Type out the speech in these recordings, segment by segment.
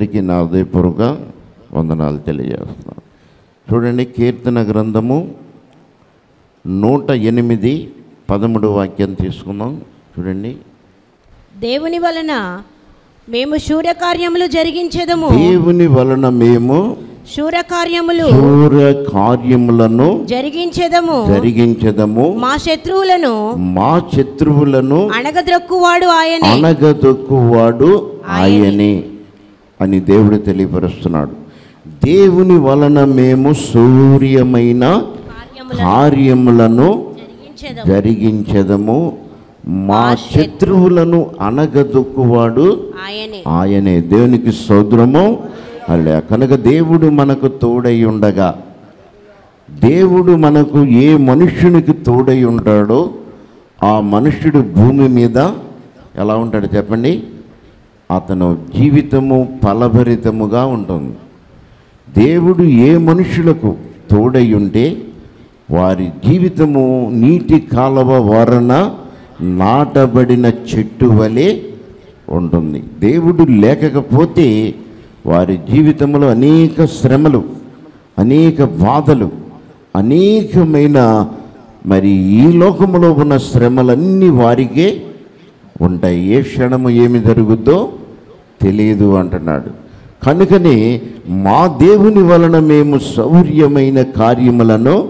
నా హృదయపూర్వక వందనాలు తెలియజేస్తున్నాను. చూడండి కీర్తన గ్రంథము నూట ఎనిమిది పదమూడు వాక్యం తీసుకుందాం. చూడండి. దేవుని వలన మేము శూర్యకార్యములు జరిగించెదము. దేవుని వలన మేము శూరకార్యములు సూర్య కార్యములను జరిగించెదము. జరిగించదము. మా శత్రువులను మా శత్రువులను అణగద్రొక్కువాడు ఆయనే. అనగదొక్కువాడు ఆయనే. అని దేవుడు తెలియపరుస్తున్నాడు. దేవుని వలన మేము సూర్యమైన కార్యములను జరిగించెదము. మా శత్రువులను అనగదొక్కువాడు ఆయనే. ఆయనే. దేవునికి సోదరము. అలా కనుక దేవుడు మనకు తోడై ఉండగా దేవుడు మనకు ఏ మనుష్యునికి తోడై ఉంటాడో ఆ మనుష్యుడు భూమి మీద ఎలా ఉంటాడు చెప్పండి? అతను జీవితము ఫలభరితముగా ఉంటుంది. దేవుడు ఏ మనుషులకు తోడై ఉంటే వారి జీవితము నీటి కాలవ వరణ నాటబడిన చెట్టు వలె ఉంటుంది. దేవుడు లేకపోతే వారి జీవితంలో అనేక శ్రమలు అనేక బాధలు అనేకమైన మరి ఈ లోకములో ఉన్న శ్రమలన్నీ వారికే ఉంటాయి. ఏ క్షణము ఏమి జరుగుద్దో తెలియదు అంటున్నాడు. కనుకనే మా దేవుని వలన మేము శౌర్యమైన కార్యములను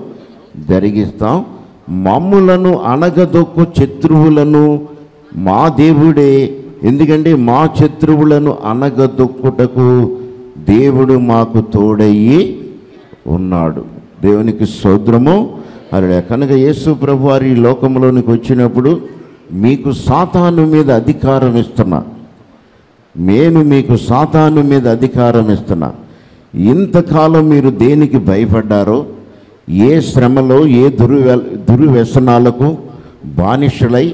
జరిగిస్తాం. మమ్ములను అనగదొక్కు శత్రువులను మా దేవుడే. ఎందుకంటే మా శత్రువులను అనగదొక్కుటకు దేవుడు మాకు తోడయ్యి ఉన్నాడు. దేవునికి సోద్రము. అలా కనుక యేసు ప్రభు వారి లోకంలోనికి వచ్చినప్పుడు మీకు సాతాను మీద అధికారం ఇస్తున్నా నేను మీకు సాతాను మీద అధికారం ఇస్తున్నా. ఇంతకాలం మీరు దేనికి భయపడ్డారో ఏ శ్రమలో ఏ దుర్వ్య దుర్వ్యసనాలకు బానిసలై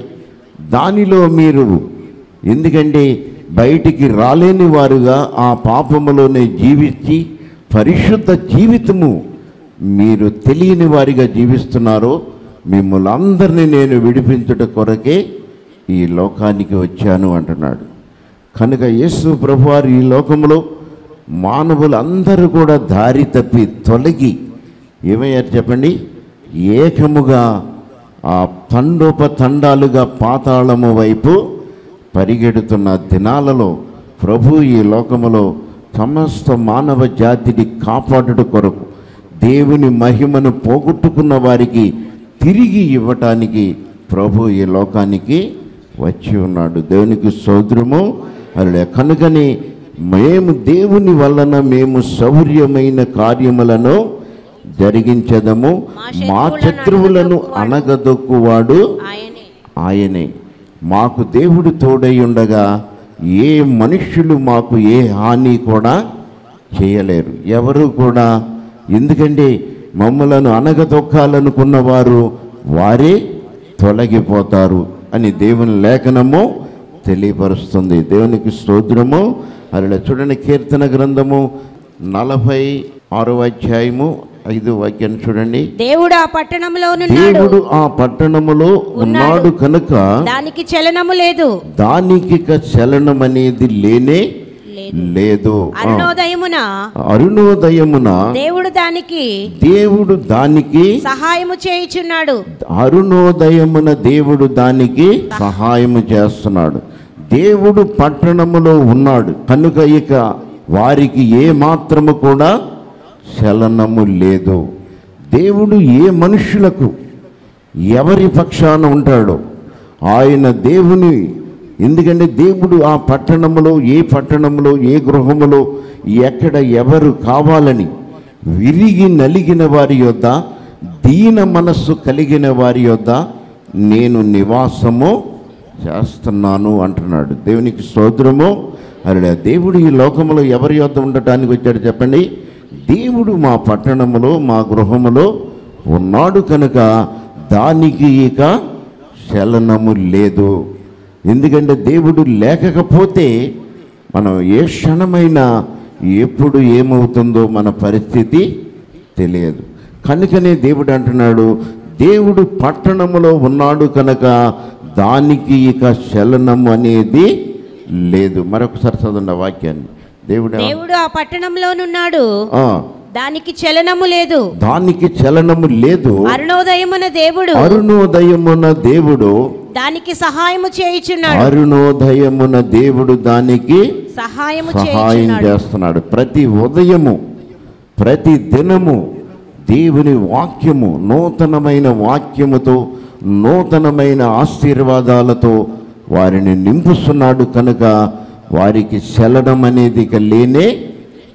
దానిలో మీరు ఎందుకంటే బయటికి రాలేని వారుగా ఆ పాపములోనే జీవించి పరిశుద్ధ జీవితము మీరు తెలియని వారిగా జీవిస్తున్నారో మిమ్మల్ని అందరినీ నేను విడిపించుట కొరకే ఈ లోకానికి వచ్చాను అంటున్నాడు. కనుక యేసు ప్రభువారు ఈ లోకంలో మానవులందరూ కూడా దారి తప్పి తొలగి ఏమయ్యారు చెప్పండి? ఏకముగా ఆ తండోపతండాలుగా పాతాళము వైపు పరిగెడుతున్న దినాలలో ప్రభు ఈ లోకములో సమస్త మానవ జాతిని కాపాడుట కొరకు దేవుని మహిమను పోగొట్టుకున్న వారికి తిరిగి ఇవ్వటానికి ప్రభు ఈ లోకానికి వచ్చి ఉన్నాడు. దేవునికి సౌద్రము అలా కనుకని మేము దేవుని వలన మేము శౌర్యమైన కార్యములను జరిగించదము. మా శత్రువులను అనగదొక్కువాడు ఆయనే. మాకు దేవుడు తోడై ఉండగా ఏ మనుష్యులు మాకు ఏ హాని కూడా చేయలేరు. ఎవరు కూడా ఎందుకంటే మమ్మలను అనగదొక్కాలనుకున్న వారు వారే తొలగిపోతారు అని దేవుని లేఖనము తెలియపరుస్తుంది. దేవునికి స్తోత్రము. అలా చూడండి కీర్తన గ్రంథము నలభై ఆరో అధ్యాయము ఐదు వాక్యాన్ని చూడండి. దేవుడు ఆ పట్టణంలో దేవుడు ఆ పట్టణములో ఉన్నాడు. కనుక దానికి చలనము లేదు. దానికి చలనం అనేది లేనే లేదు. అరుణోదయమున అరుణోదయమున దేవుడు దానికి దేవుడు దానికి సహాయము చేయుచున్నాడు. అరుణోదయమున దేవుడు దానికి సహాయము చేస్తున్నాడు. దేవుడు పట్టణములో ఉన్నాడు. కనుక ఇక వారికి ఏ మాత్రము కూడా చలనము లేదు. దేవుడు ఏ మనుషులకు ఎవరి పక్షాన ఉంటాడో ఆయన దేవుని ఎందుకంటే దేవుడు ఆ పట్టణములో ఏ పట్టణములో ఏ గృహములో ఎక్కడ ఎవరు కావాలని విరిగి నలిగిన వారి యొద్ద దీన మనస్సు కలిగిన వారి యొద్ద నేను నివాసము చేస్తున్నాను అంటున్నాడు. దేవునికి సోదరము అలా దేవుడు ఈ లోకములో ఎవరి యొక్క ఉండటానికి వచ్చాడు చెప్పండి? దేవుడు మా పట్టణములో మా గృహములో ఉన్నాడు కనుక దానికి ఇక చలనము లేదు. ఎందుకంటే దేవుడు లేకపోతే మనం ఏ క్షణమైనా ఎప్పుడు ఏమవుతుందో మన పరిస్థితి తెలియదు. కనుకనే దేవుడు అంటున్నాడు దేవుడు పట్టణములో ఉన్నాడు కనుక దానికి ఇక చలనం అనేది లేదు. మరొకసారి చదవండి వాక్యాన్ని. దేవుడా? దేవుడు ఆ పట్టణంలోనున్నాడు. దానికి చలనము లేదు. దానికి చలనము లేదు. అరుణోదయమున దేవుడు. అరుణోదయమున దేవుడు. దానికి సహాయము చేయుచున్నాడు. అరుణోదయమున దేవుడు దానికి సహాయము సహాయం చేస్తున్నాడు. ప్రతి ఉదయము ప్రతి దినము దేవుని వాక్యము నూతనమైన వాక్యముతో నూతనమైన ఆశీర్వాదాలతో వారిని నింపుస్తున్నాడు కనుక వారికి చెల్లడం అనేది ఇక లేనే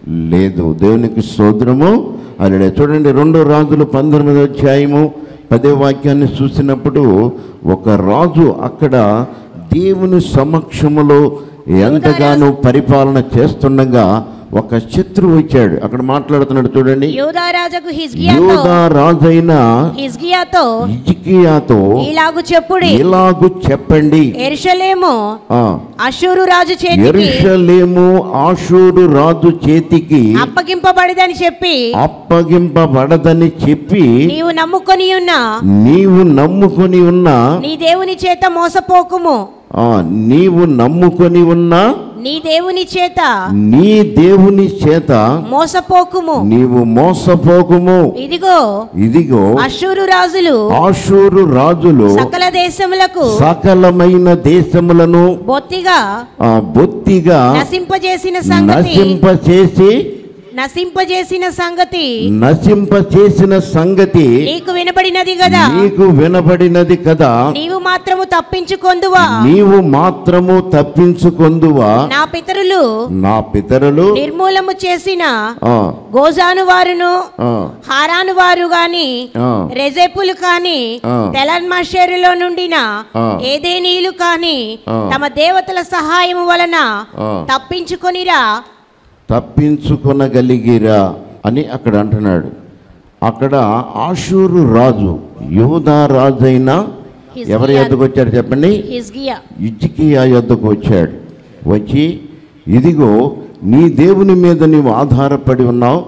లేదు. దేవునికి స్తోత్రము. అలా చూడండి రెండో రాజులు పంతొమ్మిదో అధ్యాయము పదే వాక్యాన్ని చూసినప్పుడు ఒక రాజు అక్కడ దేవుని సమక్షములో ఎంతగానో పరిపాలన చేస్తుండగా ఒక శత్రువు వచ్చాడు అక్కడ మాట్లాడుతున్నాడు చూడండి. యూదా రాజుకు హిజ్కియాతో ఇలాగు చెప్పుడి. ఇలాగు చెప్పండి. ఎరుషలేము అషూరు రాజు చేతికి ఎరుషలేము ఆషూరు రాజు చేతికి అప్పగింపబడిదని చెప్పి అప్పగింపబడదని చెప్పి నీవు నమ్ముకొని ఉన్న నీవు నమ్ముకొని ఉన్న నీ దేవుని చేత మోసపోకుము. ఆ, నీవు నమ్ముకొని ఉన్న నీ దేవుని చేత నీ దేవుని చేత మోసపోకుము. నీవు మోసపోకుము. ఇదిగో ఇదిగో అషూరు రాజులు ఆషూరు రాజులు సకల దేశములకు సకలమైన దేశములను బొత్తిగా ఆ, బొత్తిగా నశింపజేసిన సంగతి. నశింపచేసి నశింపజేసిన సంగతి. నశింపచేసిన సంగతి నీకు వినబడినది కదా? నీకు వినబడినది కదా? నీవు మాత్రము తప్పించుకొందువా? నీవు మాత్రము తప్పించుకొందువా? నా పితరులు నా పితరులు నిర్మూలము చేసిన గోజాను వారును హారాను వారు గాని రెజెపులు కాని. తెలన్మాషేరులో నుండిన. ఏదేనీలు కాని. తమ దేవతల సహాయము వలన. తప్పించుకొనిరా? తప్పించుకొనగలిగిరా అని అక్కడ అంటున్నాడు. అక్కడ ఆషూరు రాజు యోధా రాజైన ఎవరి యొద్దకు వచ్చాడు చెప్పండి? ఇజ్జికియా యొద్దకు వచ్చాడు. వచ్చి ఇదిగో నీ దేవుని మీద నీవు ఆధారపడి ఉన్నావు.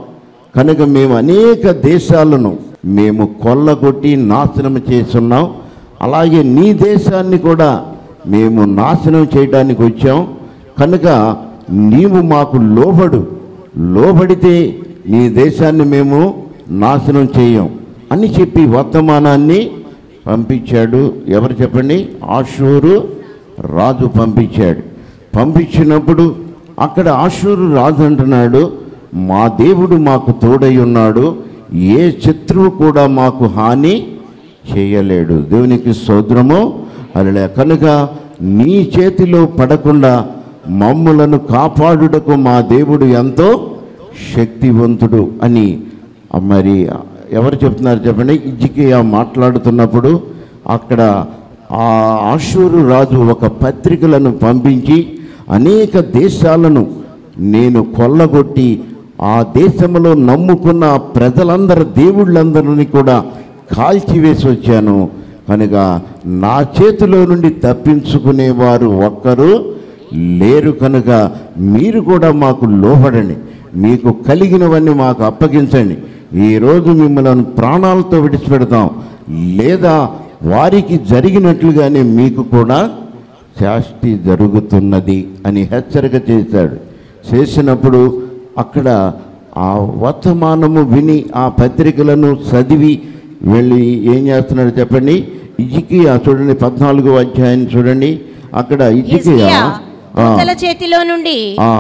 కనుక మేము అనేక దేశాలను మేము కొల్లగొట్టి నాశనం చేస్తున్నాం. అలాగే నీ దేశాన్ని కూడా మేము నాశనం చేయడానికి వచ్చాం. కనుక నీవు మాకు లోబడు. లోబడితే నీ దేశాన్ని మేము నాశనం చేయం అని చెప్పి వర్తమానాన్ని పంపించాడు. ఎవరు చెప్పండి? ఆశూరు రాజు పంపించాడు. పంపించినప్పుడు అక్కడ ఆశూరు రాజు అంటున్నాడు మా దేవుడు మాకు తోడై ఉన్నాడు. ఏ శత్రువు కూడా మాకు హాని చేయలేడు. దేవునికి సోద్రము అలా కనుక నీ చేతిలో పడకుండా మమ్ములను కాపాడుటకు మా దేవుడు ఎంతో శక్తివంతుడు అని. మరి ఎవరు చెప్తున్నారు చెప్పండి? ఇజ్జికియా మాట్లాడుతున్నప్పుడు అక్కడ ఆ ఆశూరు రాజు ఒక పత్రికలను పంపించి అనేక దేశాలను నేను కొల్లగొట్టి ఆ దేశంలో నమ్ముకున్న ప్రజలందరి దేవుళ్ళందరినీ కూడా కాల్చివేసి వచ్చాను. కనుక నా చేతిలో నుండి తప్పించుకునేవారు ఒక్కరు లేరు కనుక మీరు కూడా మాకు లోబడండి. మీకు కలిగినవన్నీ మాకు అప్పగించండి. ఈరోజు మిమ్మల్ని ప్రాణాలతో విడిచిపెడతాం. లేదా వారికి జరిగినట్లుగానే మీకు కూడా శాస్తి జరుగుతున్నది అని హెచ్చరిక చేశాడు. చేసినప్పుడు అక్కడ ఆ వర్తమానము విని ఆ పత్రికలను చదివి వెళ్ళి ఏం చేస్తున్నాడు చెప్పండి? ఇజికియా చూడండి పద్నాలుగో అధ్యాయం చూడండి. అక్కడ ఇజికియా దూతల చేతిలో నుండి ఆ,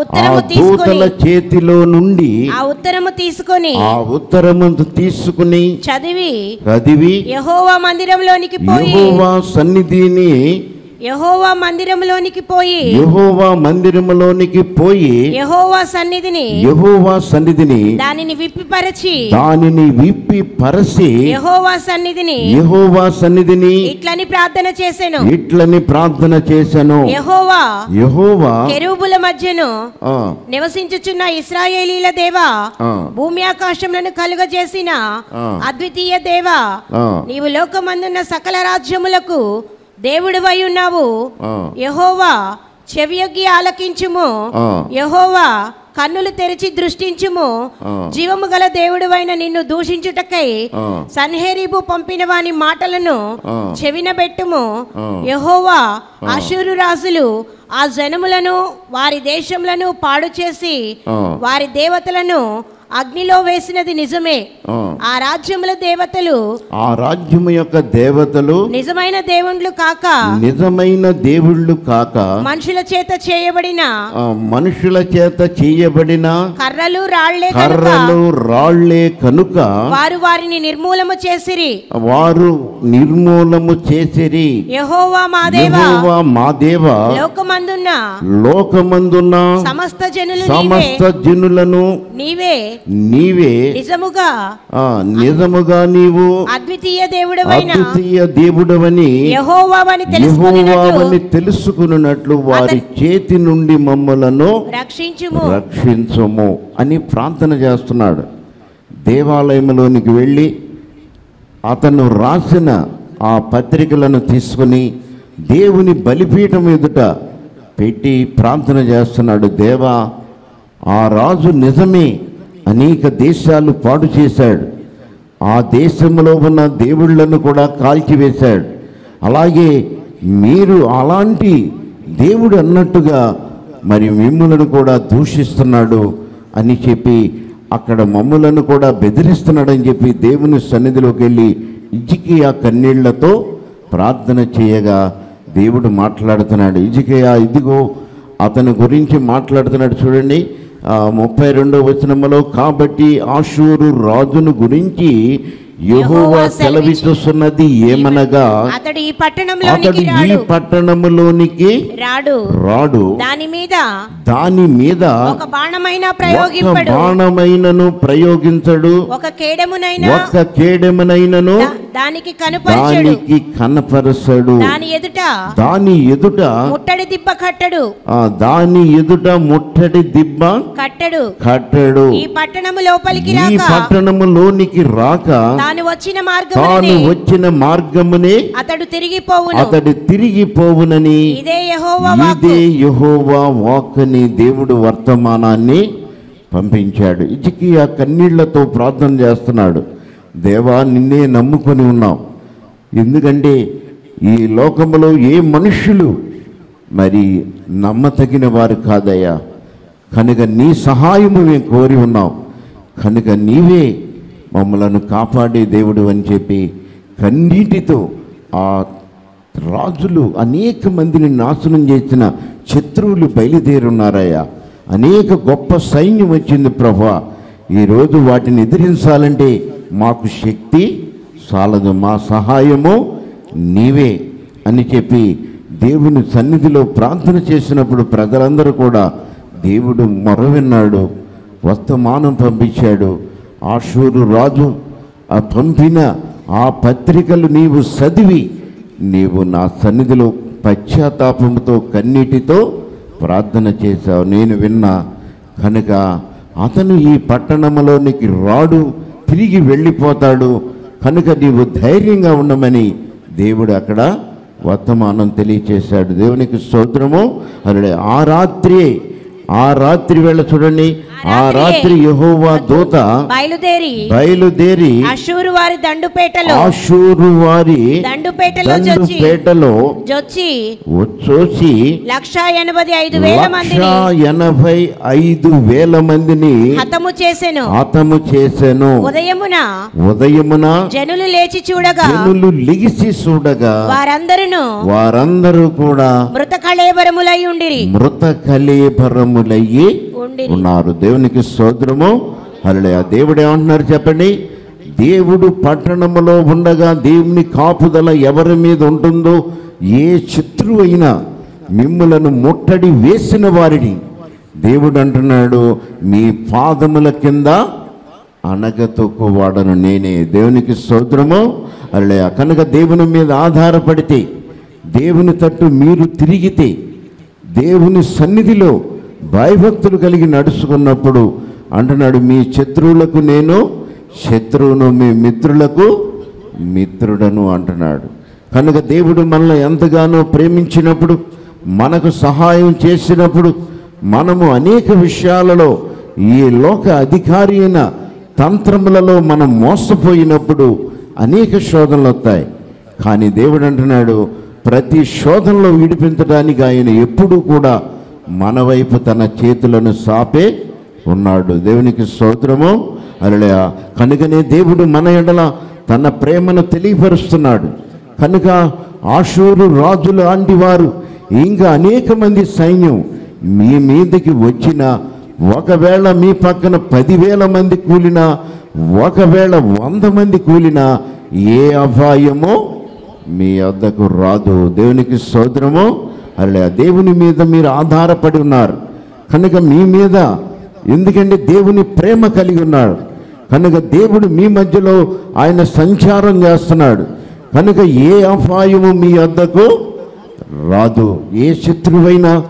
ఉత్తరము దూతల చేతిలో నుండి ఆ ఉత్తరము తీసుకొని ఆ ఉత్తరము తీసుకుని చదివి చదివి యహోవా మందిరంలోనికి పోయి యెహోవా సన్నిధిని యహోవా మందిరంలోనికి పోయి. యెహోవా మందిరములోనికి పోయి యహోవా సన్నిధిని యెహోవా సన్నిధిని దానిని విప్పిపరచి. దానిని విప్పి పరసి యహోవా సన్నిధిని యెహోవా సన్నిధిని ఇట్లని ప్రార్థన చేసెను. ఇట్లని ప్రార్థన చేశాను యహోవా యెహోవా కెరూబుల మధ్యను నివసించుచున్న ఇస్రాయేలీల దేవా భూమి ఆకాశములను కలుగజేసిన. అద్వితీయ దేవా నీవు లోకమందున్న సకల రాజ్యములకు దేవుడివై ఉన్నావు. యహోవా చెవియొగ్గి ఆలకించుము. యహోవా కన్నులు తెరిచి దృష్టించుము. జీవము గల దేవుడువైన నిన్ను దూషించుటకై. సన్హేరీబు పంపిన వాని మాటలను ఆ. చెవిన పెట్టుము ఆ. యెహోవా అశూరు రాజులు ఆ జనములను వారి దేశములను పాడు చేసి. వారి దేవతలను అగ్నిలో వేసినది నిజమే. ఆ. రాజ్యముల దేవతలు ఆ రాజ్యము యొక్క దేవతలు నిజమైన దేవుండ్లు కాక నిజమైన దేవుళ్ళు కాక మనుషుల చేత చేయబడిన మనుషుల చేత చేయబడిన కర్రలు రాళ్ళే కర్రలు రాళ్ళే కనుక వారు వారిని నిర్మూలము చేసిరి. వారు నిర్మూలము చేసిరి. యెహోవా మా దేవా. మా దేవ. లోకమందున్న లోకమందున్న సమస్త జనులు సమస్త జనులను నీవే. నీవే నిజముగా ఆ నిజముగా నీవు అద్వితీయ దేవుడవైన అద్వితీయ దేవుడవని యెహోవావని తెలుసుకున్నట్లు తెలుసుకున్నట్లు వారి చేతి నుండి మమ్మలను రక్షించుము. రక్షించము అని ప్రార్థన చేస్తున్నాడు. దేవాలయంలోనికి వెళ్ళి అతను రాసిన ఆ పత్రికలను తీసుకుని దేవుని బలిపీఠం ఎదుట పెట్టి ప్రార్థన చేస్తున్నాడు. దేవా ఆ రాజు నిజమే అనేక దేశాలు పాడు చేశాడు. ఆ దేశంలో ఉన్న దేవుళ్ళను కూడా కాల్చివేశాడు. అలాగే మీరు అలాంటి దేవుడు అన్నట్టుగా మరి మిమ్ములను కూడా దూషిస్తున్నాడు అని చెప్పి అక్కడ మమ్ములను కూడా బెదిరిస్తున్నాడని చెప్పి దేవుని సన్నిధిలోకి వెళ్ళి ఇజికియా కన్నీళ్ళతో ప్రార్థన చేయగా దేవుడు మాట్లాడుతున్నాడు. ఇజికియా ఇదిగో అతని గురించి మాట్లాడుతున్నాడు చూడండి. ముప్పై రెండో వచనములో కాబట్టి ఆషూరు రాజును గురించి యెహోవా సెలవిస్తున్నది ఏమనగా అతడు ఈ పట్టణంలోనికి అతడు ఈ పట్టణములోనికి రాడు. రాడు. దాని మీద దాని మీద ఒక బాణమైన ఒక్క ప్రయోగింపడు బాణమైనను ప్రయోగించడు. ఒక కేడమునైనా ఒక్క కేడెమనైనను దానికి కనుపరచడు. దానికి కనపరచడు దాని ఎదుట దాని ఎదుట ముట్టడి దిబ్బ కట్టడు. ఆ దాని ఎదుట ముట్టడి దిబ్బ కట్టడు. కట్టడు. ఈ పట్టణము లోపలికి ఈ రాక పట్టణములోనికి రాక తాను వచ్చిన తాను మార్గమునే వచ్చిన మార్గమునే అతడు తిరిగిపోవును. అతడు తిరిగి పోవునని ఇదే యెహోవా వాక్కు. ఇదే యెహోవా వాక్కని దేవుడు వర్తమానాన్ని పంపించాడు. ఇజికి ఆ కన్నీళ్ళతో ప్రార్థన చేస్తున్నాడు. దేవా నిన్నే నమ్ముకొని ఉన్నాం. ఎందుకంటే ఈ లోకంలో ఏ మనుష్యులు మరి నమ్మతగిన వారు కాదయ్యా. కనుక నీ సహాయము మేము కోరి ఉన్నాం. కనుక నీవే మమ్మలను కాపాడే దేవుడు అని చెప్పి కన్నీటితో ఆ రాజులు అనేక మందిని నాశనం చేసిన శత్రువులు బయలుదేరున్నారయ్యా. అనేక గొప్ప సైన్యం వచ్చింది ప్రభా. ఈరోజు వాటిని ఎదిరించాలంటే మాకు శక్తి చాలదు మా సహాయము నీవే అని చెప్పి దేవుని సన్నిధిలో ప్రార్థన చేసినప్పుడు ప్రజలందరూ కూడా దేవుడు మొరవిన్నాడు వర్తమానం పంపించాడు. ఆశూరు రాజు ఆ పంపిన ఆ పత్రికలు నీవు చదివి నీవు నా సన్నిధిలో పశ్చాత్తాపంతో కన్నీటితో ప్రార్థన చేశావు. నేను విన్నా కనుక అతను ఈ పట్టణంలోనికి రాడు తిరిగి వెళ్ళిపోతాడు. కనుక నీవు ధైర్యంగా ఉండమని దేవుడు అక్కడ వర్తమానం తెలియచేశాడు. దేవునికి స్తోత్రము. అరే ఆ రాత్రి ఆ రాత్రి వేళ చూడండి. ఆ రాత్రి యెహోవా దూత బయలుదేరి బయలుదేరి అశూరు వారి దండుపేటలో ఆషూరు వారి దండుపేటలో జొచ్చి వచ్చోసి లక్ష ఎనభై ఐదు వేల మందిని ఎనభై ఐదు వేల మందిని హతము చేసెను. హతము చేసెను. ఉదయమున ఉదయమున జనులు లేచి చూడగా జనులు లిగిసి చూడగా వారందరూ వారందరూ కూడా మృత కళేబరములై ఉండిరి. మృత కలేబరములయ్యి ఉండిరి. ఉన్నారు. దేవునికి స్తోత్రము. హల్లే దేవుడు ఏమంటున్నారు చెప్పండి? దేవుడు పట్టణములో ఉండగా దేవుని కాపుదల ఎవరి మీద ఉంటుందో ఏ శత్రువు అయినా మిమ్ములను ముట్టడి వేసిన వారిని. దేవుడు అంటున్నాడు మీ పాదముల కింద అనగతొక్కువాడను నేనే. దేవునికి స్తోత్రము. అల్లే కనుక దేవుని మీద ఆధారపడితే దేవుని తట్టు మీరు తిరిగితే దేవుని సన్నిధిలో భయభక్తులు కలిగి నడుచుకున్నప్పుడు అంటున్నాడు మీ శత్రువులకు నేను శత్రువును మీ మిత్రులకు మిత్రుడను అంటున్నాడు. కనుక దేవుడు మనల్ని ఎంతగానో ప్రేమించినప్పుడు మనకు సహాయం చేసినప్పుడు మనము అనేక విషయాలలో ఈ లోక అధికారి అయిన తంత్రములలో మనం మోసపోయినప్పుడు అనేక శోధనలు వస్తాయి. కానీ దేవుడు అంటున్నాడు ప్రతి శోధనలో విడిపించడానికి ఆయన ఎప్పుడూ కూడా మన వైపు తన చేతులను సాపే ఉన్నాడు. దేవునికి స్తోత్రము. అలలయ కనుకనే దేవుడు మన ఎడల తన ప్రేమను తెలియపరుస్తున్నాడు. కనుక ఆశూరు రాజులు లాంటి వారు ఇంకా అనేక మంది సైన్యం మీ మీదకి వచ్చిన ఒకవేళ మీ పక్కన పదివేల మంది కూలినా ఒకవేళ వంద మంది కూలినా ఏ అపాయమో మీ వద్దకు రాదు. దేవునికి స్తోత్రము. అలా దేవుని మీద మీరు ఆధారపడి ఉన్నారు. కనుక మీ మీద ఎందుకంటే దేవుని ప్రేమ కలిగి ఉన్నాడు కనుక దేవుడు మీ మధ్యలో ఆయన సంచారం చేస్తున్నాడు. కనుక ఏ అపాయము మీ వద్దకు రాదు. ఏ శత్రువైనా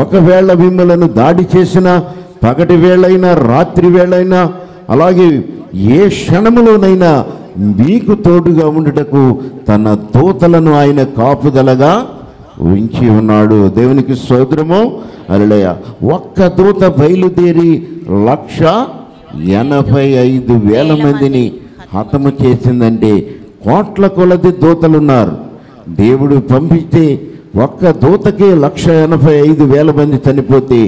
ఒకవేళ మిమ్మలను దాడి చేసినా పగటి వేళైనా రాత్రి వేళైనా అలాగే ఏ క్షణములోనైనా మీకు తోడుగా ఉండుటకు తన దూతలను ఆయన కాపుదలగా ఉంచి ఉన్నాడు. దేవునికి సోదరము అలలయ ఒక్క దూత బయలుదేరి లక్ష ఎనభై ఐదు వేల మందిని హతము చేసిందంటే కోట్ల కొలది దూతలున్నారు. దేవుడు పంపిస్తే ఒక్క దూతకే లక్ష ఎనభై ఐదు వేల మంది చనిపోతే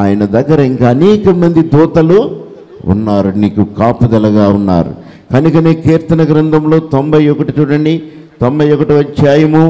ఆయన దగ్గర ఇంకా అనేక మంది దూతలు ఉన్నారు నీకు కాపుదలగా ఉన్నారు. కనుకనే కీర్తన గ్రంథంలో తొంభై ఒకటి చూడండి. తొంభై ఒకటి అధ్యాయము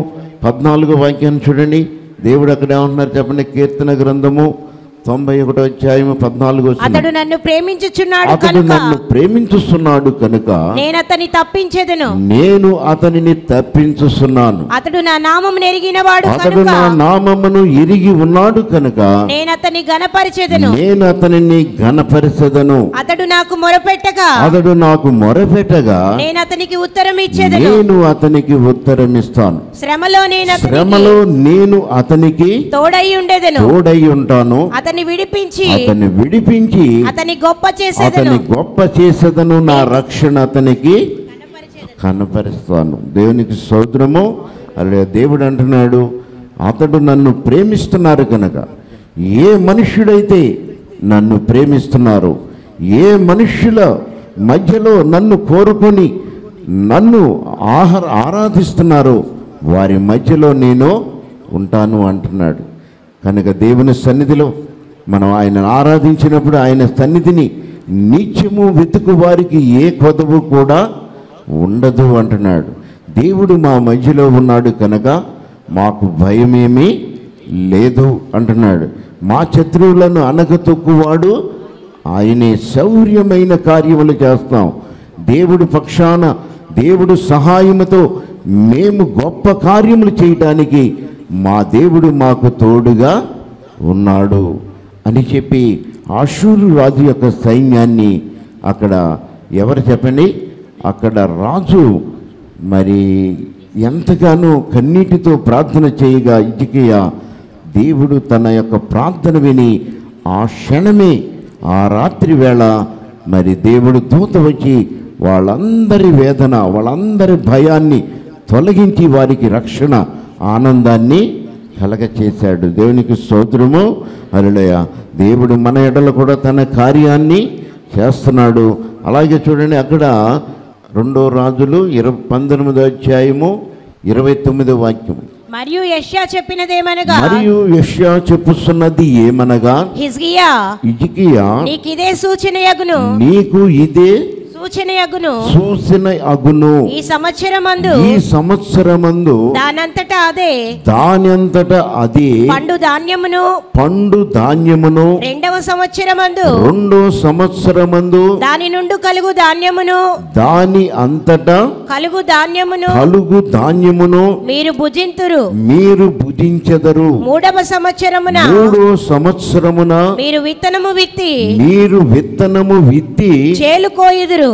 పద్నాలుగో వాక్యాన్ని చూడండి. దేవుడు అక్కడ ఏమంటున్నారు చెప్పండి? కీర్తన గ్రంథము తొంభై ఒకటో అధ్యాయము పద్నాలుగో. అతడు నన్ను ప్రేమించుచున్నాడు అతడు నన్ను ప్రేమించుస్తున్నాడు కనుక నేను అతని తప్పించెదను. నేను అతనిని తప్పించుస్తున్నాను. అతడు నా నామం నెరిగినవాడు అతడు కనుక. నా నామమును ఎరిగి ఉన్నాడు కనుక నేను అతని గనపరిచెదను నేను అతనిని ఘనపరిచెదను. అతడు నాకు మొరపెట్టగా. అతడు నాకు మొరపెట్టగా నేను అతనికి ఉత్తరం ఇచ్చేదను. నేను అతనికి ఉత్తరం ఇస్తాను. శ్రమలో నేను శ్రమలో నేను అతనికి తోడై ఉండేదను. తోడై ఉంటాను. అతన్ని విడిపించి అతన్ని విడిపించి అతని గొప్ప చేసేదను. అతని గొప్ప చేసేదను నా రక్షణ అతనికి కనపరుస్తాను. దేవునికి సోదరము అలా దేవుడు అంటున్నాడు అతడు నన్ను ప్రేమిస్తున్నారు కనుక ఏ మనుష్యుడైతే నన్ను ప్రేమిస్తున్నారు ఏ మనుష్యుల మధ్యలో నన్ను కోరుకొని నన్ను ఆహార ఆరాధిస్తున్నారో వారి మధ్యలో నేను ఉంటాను అంటున్నాడు. కనుక దేవుని సన్నిధిలో మనం ఆయనను ఆరాధించినప్పుడు ఆయన సన్నిధిని నిత్యము వెతుకు వారికి ఏ కొదవు కూడా ఉండదు అంటున్నాడు. దేవుడు మా మధ్యలో ఉన్నాడు కనుక మాకు భయమేమీ లేదు అంటున్నాడు. మా శత్రువులను అనగతొక్కువాడు ఆయనే శౌర్యమైన కార్యములు చేస్తాం. దేవుడు పక్షాన దేవుడు సహాయముతో మేము గొప్ప కార్యములు చేయటానికి మా దేవుడు మాకు తోడుగా ఉన్నాడు. అని చెప్పి ఆశూరు రాజు యొక్క సైన్యాన్ని అక్కడ ఎవరు చెప్పండి? అక్కడ రాజు మరి ఎంతగానో కన్నీటితో ప్రార్థన చేయగా ఇజికియ దేవుడు తన యొక్క ప్రార్థన విని ఆ క్షణమే ఆ రాత్రి వేళ మరి దేవుడు దూత వచ్చి వాళ్ళందరి వేదన వాళ్ళందరి భయాన్ని తొలగించి వారికి రక్షణ ఆనందాన్ని కలగ చేశాడు దేవునికి స్తోత్రము. అరులయ దేవుడు మన ఎడల కూడా తన కార్యాన్ని చేస్తున్నాడు. అలాగే చూడండి అక్కడ రెండో రాజులు ఇరవై పంతొమ్మిదో అధ్యాయము ఇరవై తొమ్మిదో వాక్యం. మరియు యష్యా చెప్పినదేమనగా? మరియు యష్యా చెప్పుస్తున్నది ఏమనగా? హిజ్కియా ఇజికియా నీకిదే సూచన యగును నీకు ఇదే సూచన యగును సూచన అగును ఈ సంవత్సరమందు ఈ సంవత్సరమందు దానంతటా అదే. దానంతట అది. పండు ధాన్యమును. పండు ధాన్యమును. రెండవ సంవత్సరమందు. రెండో సంవత్సరమందు దాని నుండి కలుగు ధాన్యమును. దాని అంతటా కలుగు ధాన్యమును. కలుగు ధాన్యమును మీరు భుజింతురు. మీరు భుజించెదరు. మూడవ సంవత్సరమున మూడో సంవత్సరమున మీరు విత్తనము విత్తి. మీరు విత్తనము విత్తి చేలు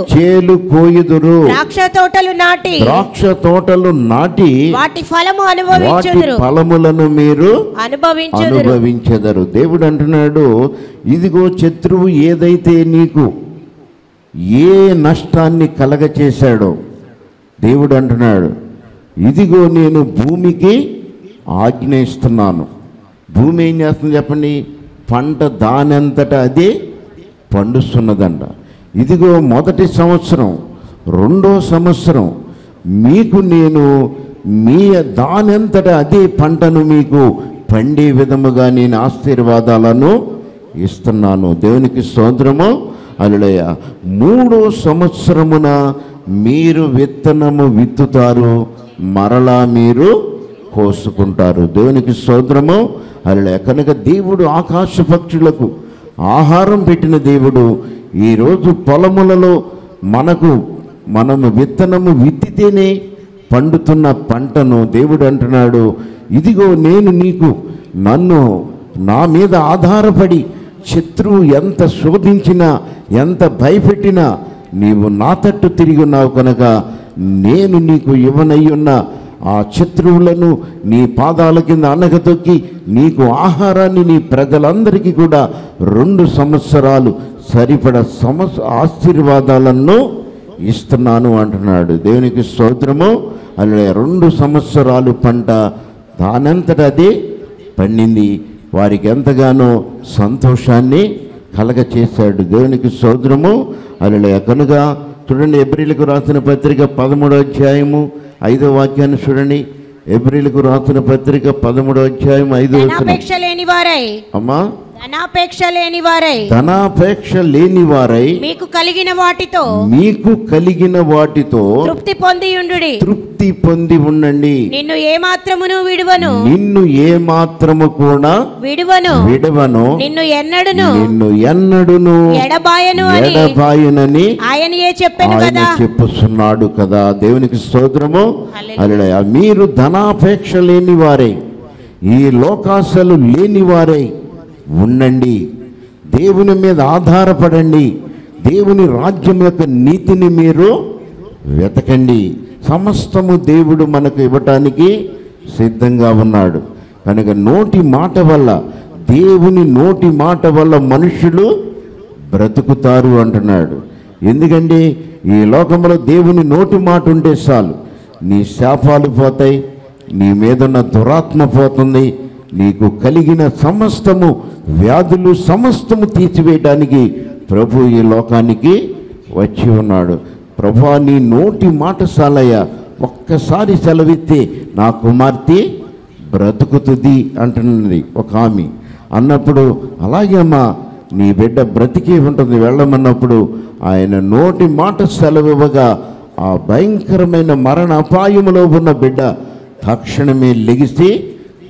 కోయుదురు చేలు కోయుదురు. ద్రాక్ష తోటలు నాటి. ద్రాక్ష తోటలు నాటి వాటి ఫలము అనుభవించుదురు. ఫలములను మీరు అనుభవించుదురు. అనుభవించెదరు. దేవుడు అంటున్నాడు ఇదిగో శత్రువు ఏదైతే నీకు ఏ నష్టాన్ని కలగచేశాడో దేవుడు అంటున్నాడు ఇదిగో నేను భూమికి ఆజ్ఞ ఇస్తున్నాను భూమి ఏం చేస్తుంది చెప్పండి? పంట దానంతట అదే పండుస్తున్నదంట. ఇదిగో మొదటి సంవత్సరం రెండో సంవత్సరం మీకు నేను మీ దానంతట అదే పంటను మీకు పండే విధముగా నేను ఆశీర్వాదాలను ఇస్తున్నాను. దేవునికి సోదరము అలుడయ మూడో సంవత్సరమున మీరు విత్తనము విత్తుతారు మరలా మీరు కోసుకుంటారు. దేవునికి సోద్రము అలుడయ కనుక దేవుడు ఆకాశ పక్షులకు ఆహారం పెట్టిన దేవుడు ఈరోజు పొలములలో మనకు మనము విత్తనము విత్తితేనే పండుతున్న పంటను దేవుడు అంటున్నాడు ఇదిగో నేను నీకు నన్ను నా మీద ఆధారపడి శత్రువు ఎంత శోధించినా ఎంత భయపెట్టినా నీవు నా తట్టు తిరిగి ఉన్నావు కనుక నేను నీకు ఇవ్వనయ్యున్న ఆ శత్రువులను నీ పాదాల కింద అనగతొక్కి నీకు ఆహారాన్ని నీ ప్రజలందరికీ కూడా రెండు సంవత్సరాలు సరిపడ సమస్ ఆశీర్వాదాలను ఇస్తున్నాను అంటున్నాడు. దేవునికి స్తోత్రము. అలా రెండు సంవత్సరాలు పంట దానంతట అదే పండింది. వారికి ఎంతగానో సంతోషాన్ని కలగ చేశాడు. దేవునికి స్తోత్రము. అలా కనుక చూడండి ఎబ్రిలకు రాసిన పత్రిక పదమూడో అధ్యాయము ఐదో వాక్యాన్ని చూడండి. ఎబ్రిలకు రాసిన పత్రిక పదమూడో అధ్యాయం ఐదో అమ్మా. ధనాపేక్ష లేని వారై. ధనాపేక్ష లేని వారై మీకు కలిగిన వాటితో మీకు కలిగిన వాటితో తృప్తి పొందియుండు తృప్తి పొంది ఉండండి. నిన్ను ఏమాత్రమును విడువను? నిన్ను ఏ మాత్రము కూడా విడువను? విడవను. నిన్ను ఎన్నడును? నిన్ను ఎన్నడును? ఎడబాయను ఎడబాయునని ఆయనయే చెప్పాను ఆయన కదా? చెప్పుస్తున్నాడు కదా. దేవునికి స్తోత్రము. మీరు ధనాపేక్ష లేని వారే. ఈ లోకాశలు లేని వారే. ఉండండి. దేవుని మీద ఆధారపడండి. దేవుని రాజ్యం యొక్క నీతిని మీరు వెతకండి. సమస్తము దేవుడు మనకు ఇవ్వటానికి సిద్ధంగా ఉన్నాడు. కనుక నోటి మాట వల్ల దేవుని నోటి మాట వల్ల మనుషులు బ్రతుకుతారు అంటున్నాడు. ఎందుకంటే ఈ లోకంలో దేవుని నోటి మాట ఉంటే చాలు. నీ శాపాలు పోతాయి నీ మీదున్న దురాత్మ పోతుంది నీకు కలిగిన సమస్తము వ్యాధులు సమస్తము తీర్చివేయడానికి ప్రభు ఈ లోకానికి వచ్చి ఉన్నాడు. ప్రభా నీ నోటి మాటశాలయ ఒక్కసారి సెలవిస్తే నా కుమార్తె బ్రతుకుతుంది అంటున్నది ఒక ఆమె. అన్నప్పుడు అలాగే అమ్మా నీ బిడ్డ బ్రతికే ఉంటుంది వెళ్ళమన్నప్పుడు ఆయన నోటి మాట సెలవివ్వగా ఆ భయంకరమైన మరణ అపాయములో ఉన్న బిడ్డ తక్షణమే లెగిసి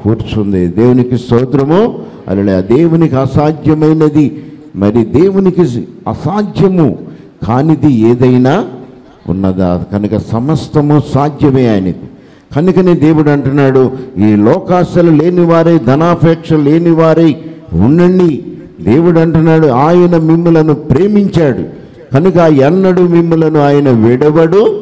కూర్చుంది. దేవునికి స్తోత్రము. అలా దేవునికి అసాధ్యమైనది. మరి దేవునికి అసాధ్యము కానిది ఏదైనా ఉన్నదా? కనుక సమస్తము సాధ్యమే ఆయనకు కనుకనే దేవుడు అంటున్నాడు ఈ లోకాశలు లేనివారై ధనాపేక్ష లేనివారై ఉండండి. దేవుడు అంటున్నాడు ఆయన మిమ్మలను ప్రేమించాడు. కనుక ఎన్నడు మిమ్మలను ఆయన విడవడు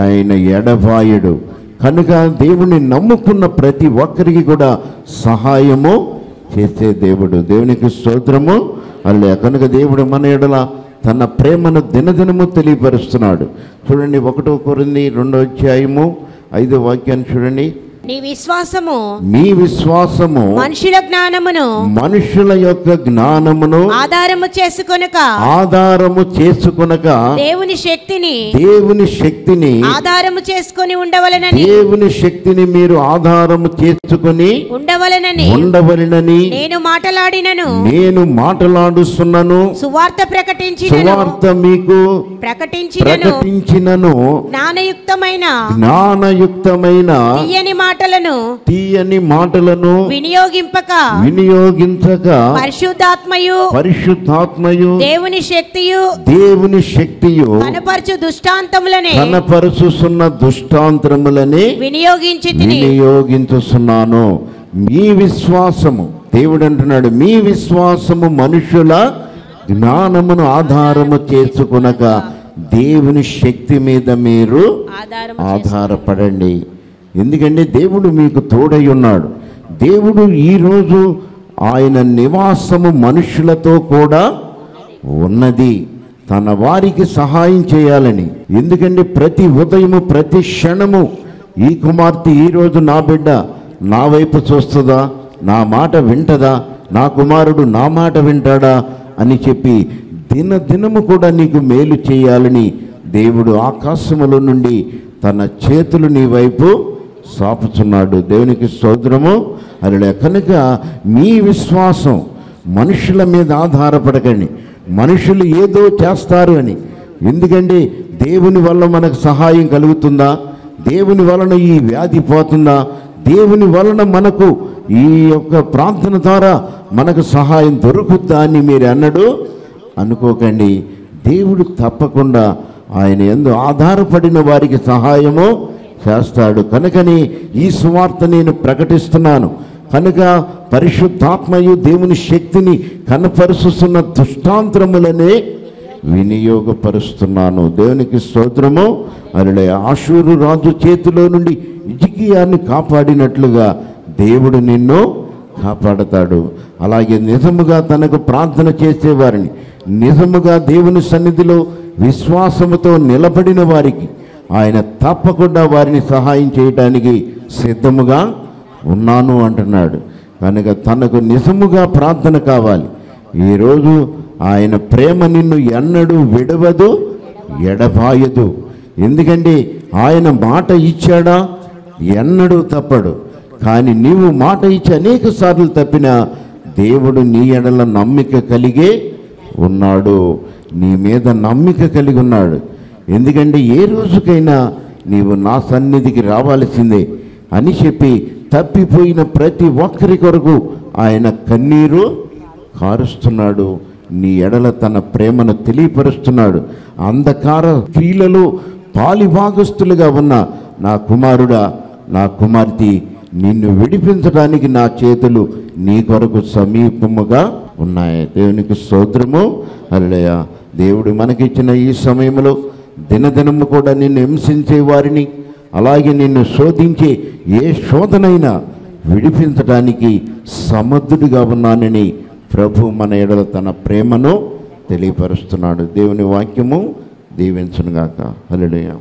ఆయన ఎడబాయడు. కనుక దేవుణ్ణి నమ్ముకున్న ప్రతి ఒక్కరికి కూడా సహాయము చేసే దేవుడు. దేవునికి స్తోత్రము. అల్లే. కనుక దేవుడు మన ఎడల తన ప్రేమను దినదినము తెలియపరుస్తున్నాడు. చూడండి ఒకటో కొరింది రెండో అధ్యాయము ఐదో వాక్యాన్ని చూడండి. నీ విశ్వాసము మీ విశ్వాసము మనుషుల జ్ఞానమును మనుషుల యొక్క జ్ఞానమును ఆధారము చేసుకొనక ఆధారము చేసుకొనక దేవుని శక్తిని దేవుని శక్తిని ఆధారము చేసుకొని ఉండవలనని దేవుని శక్తిని మీరు ఆధారము చేసుకొని ఉండవలనని ఉండవలనని నేను మాటలాడినను నేను మాట్లాడుస్తున్నాను సువార్త ప్రకటించినను సువార్త మీకు ప్రకటించినను ప్రకటించినను జ్ఞానయుక్తమైన జ్ఞానయుక్తమైన తీయని మాటలను తీయని మాటలను వినియోగింపక వినియోగించక పరిశుద్ధాత్మయు పరిశుద్ధాత్మయు దేవుని శక్తియు దేవుని శక్తియు కనపరచు దుష్టాంతములనే కనపరుచున్న దుష్టాంతరములని వినియోగించి వినియోగించుతున్నాను మీ విశ్వాసము దేవుడు అంటున్నాడు మీ విశ్వాసము మనుషుల జ్ఞానమును ఆధారము చేసుకునక దేవుని శక్తి మీద మీరు ఆధారం ఆధారపడండి. ఎందుకంటే దేవుడు మీకు తోడై ఉన్నాడు. దేవుడు ఈరోజు ఆయన నివాసము మనుషులతో కూడా ఉన్నది. తన వారికి సహాయం చేయాలని. ఎందుకంటే ప్రతి ఉదయము ప్రతి క్షణము ఈ కుమార్తె ఈరోజు నా బిడ్డ నా వైపు చూస్తుందా? నా మాట వింటదా? నా కుమారుడు నా మాట వింటాడా? అని చెప్పి దినదినము కూడా నీకు మేలు చేయాలని దేవుడు ఆకాశముల నుండి తన చేతులు నీ వైపు సాపుచున్నాడు దేవునికి స్తోత్రము. అలా కనుక మీ విశ్వాసం మనుషుల మీద ఆధారపడకండి. మనుషులు ఏదో చేస్తారు అని. ఎందుకంటే దేవుని వల్ల మనకు సహాయం కలుగుతుందా? దేవుని వలన ఈ వ్యాధి పోతుందా? దేవుని వలన మనకు ఈ యొక్క ప్రార్థన ద్వారా మనకు సహాయం దొరుకుద్దా అని మీరు అన్నడు. అనుకోకండి. దేవుడు తప్పకుండా ఆయన ఎందు ఆధారపడిన వారికి సహాయము చేస్తాడు. కనుకని ఈ సువార్త నేను ప్రకటిస్తున్నాను. కనుక పరిశుద్ధాత్మయు దేవుని శక్తిని కనపరుస్తున్న దుష్టాంతరములనే వినియోగపరుస్తున్నాను. దేవునికి స్తోత్రము. అరుడే ఆశూరు రాజు చేతిలో నుండి ఇజికియాన్ని కాపాడినట్లుగా దేవుడు నిన్ను కాపాడతాడు. అలాగే నిజముగా తనకు ప్రార్థన చేసేవారిని నిజముగా దేవుని సన్నిధిలో విశ్వాసముతో నిలబడిన వారికి ఆయన తప్పకుండా వారిని సహాయం చేయటానికి సిద్ధముగా ఉన్నాను అంటున్నాడు. కనుక తనకు నిజముగా ప్రార్థన కావాలి. ఈరోజు ఆయన ప్రేమ నిన్ను ఎన్నడూ విడవదు ఎడబాయదు. ఎందుకంటే ఆయన మాట ఇచ్చాడా? ఎన్నడూ తప్పడు. కానీ నీవు మాట ఇచ్చి అనేక సార్లు తప్పినా దేవుడు నీ ఎడల నమ్మిక కలిగే ఉన్నాడు. నీ మీద నమ్మిక కలిగి ఉన్నాడు. ఎందుకంటే ఏ రోజుకైనా నీవు నా సన్నిధికి రావాల్సిందే అని చెప్పి తప్పిపోయిన ప్రతి ఒక్కరి కొరకు ఆయన కన్నీరు కారుస్తున్నాడు. నీ ఎడల తన ప్రేమను తెలియపరుస్తున్నాడు. అంధకార క్రియలలో పాలిభాగస్తులుగా ఉన్న నా కుమారుడా నా కుమార్తె నిన్ను విడిపించడానికి నా చేతులు నీ కొరకు సమీపముగా ఉన్నాయి. దేవునికి స్తోత్రము. అల్లయ్య దేవుడు మనకిచ్చిన ఈ సమయంలో దినదినము కూడా నిన్ను హింసించే వారిని అలాగే నిన్ను శోధించే ఏ శోధనైనా విడిపించడానికి సమర్థుడిగా ఉన్నానని ప్రభు మన ఎడల తన ప్రేమను తెలియపరుస్తున్నాడు. దేవుని వాక్యము దీవించనుగాక. హల్లెలూయా.